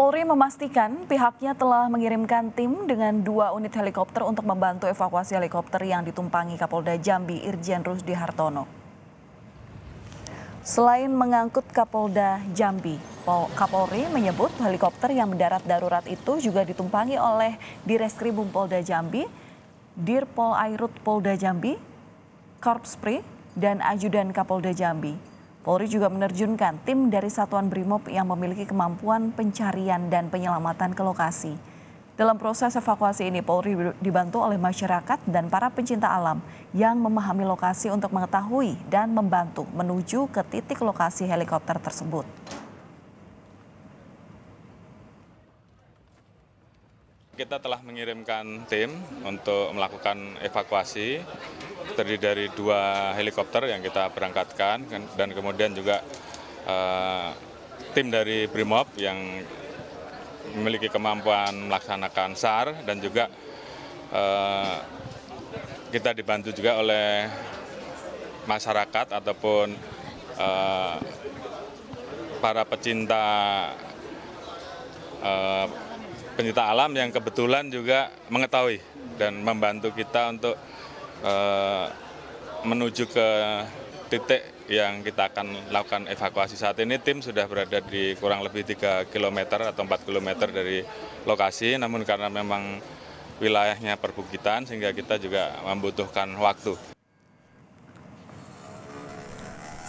Kapolri memastikan pihaknya telah mengirimkan tim dengan dua unit helikopter untuk membantu evakuasi helikopter yang ditumpangi Kapolda Jambi Irjen Rusdi Hartono. Selain mengangkut Kapolda Jambi, Kapolri menyebut helikopter yang mendarat darurat itu juga ditumpangi oleh Direskrimum Polda Jambi, Dirpol Airut Polda Jambi, Korpspri, dan Ajudan Kapolda Jambi. Polri juga menerjunkan tim dari Satuan Brimob yang memiliki kemampuan pencarian dan penyelamatan ke lokasi. Dalam proses evakuasi ini, Polri dibantu oleh masyarakat dan para pencinta alam yang memahami lokasi untuk mengetahui dan membantu menuju ke titik lokasi helikopter tersebut. Kita telah mengirimkan tim untuk melakukan evakuasi. Terdiri dari dua helikopter yang kita berangkatkan dan kemudian juga uh, tim dari Brimob yang memiliki kemampuan melaksanakan SAR dan juga uh, kita dibantu juga oleh masyarakat ataupun uh, para pecinta pencinta alam yang kebetulan juga mengetahui dan membantu kita untuk uh, menuju ke titik yang kita akan lakukan evakuasi saat ini tim sudah berada di kurang lebih 3 km atau 4 km dari lokasi namun karena memang wilayahnya perbukitan sehingga kita juga membutuhkan waktu.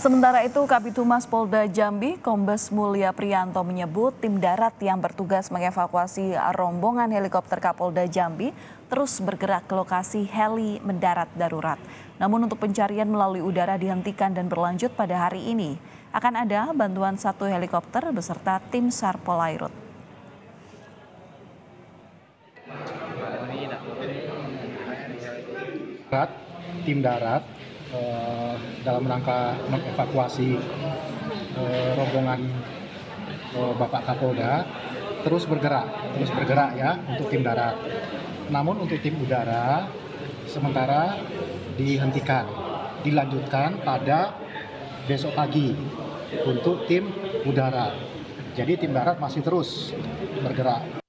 Sementara itu, Kabit Humas Polda Jambi, Kombes Mulia Prianto menyebut tim darat yang bertugas mengevakuasi rombongan helikopter Kapolda Jambi terus bergerak ke lokasi heli mendarat darurat. Namun untuk pencarian melalui udara dihentikan dan berlanjut pada hari ini. Akan ada bantuan satu helikopter beserta tim SAR Polairut. Tim darat Eh, dalam rangka mengevakuasi uh, rombongan uh, Bapak Kapolda terus bergerak, terus bergerak ya untuk tim darat. Namun untuk tim udara sementara dihentikan, dilanjutkan pada besok pagi untuk tim udara. Jadi tim darat masih terus bergerak.